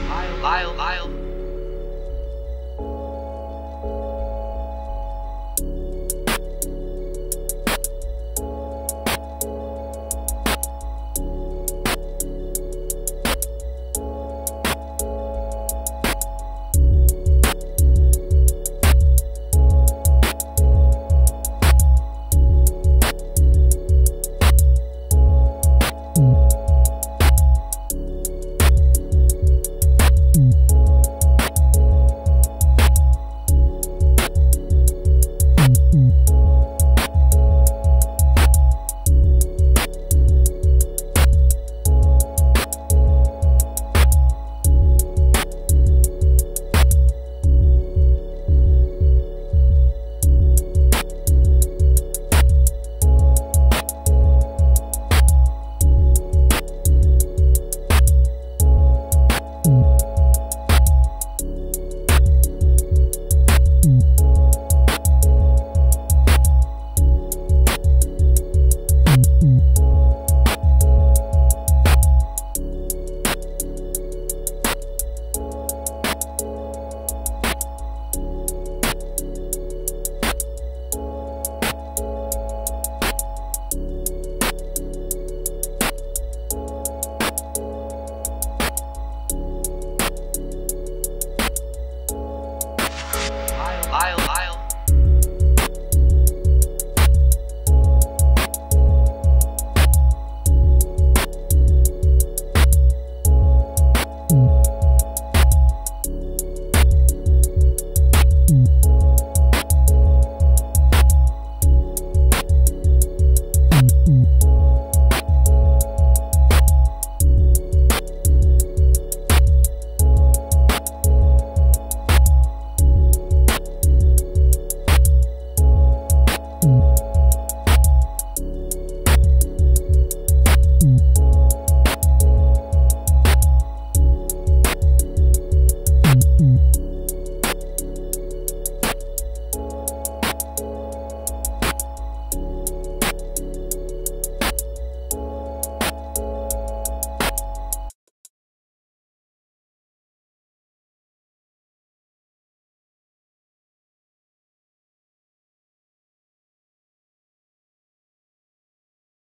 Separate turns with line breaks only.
Lyle, Lyle, Lyle. I'll, I'll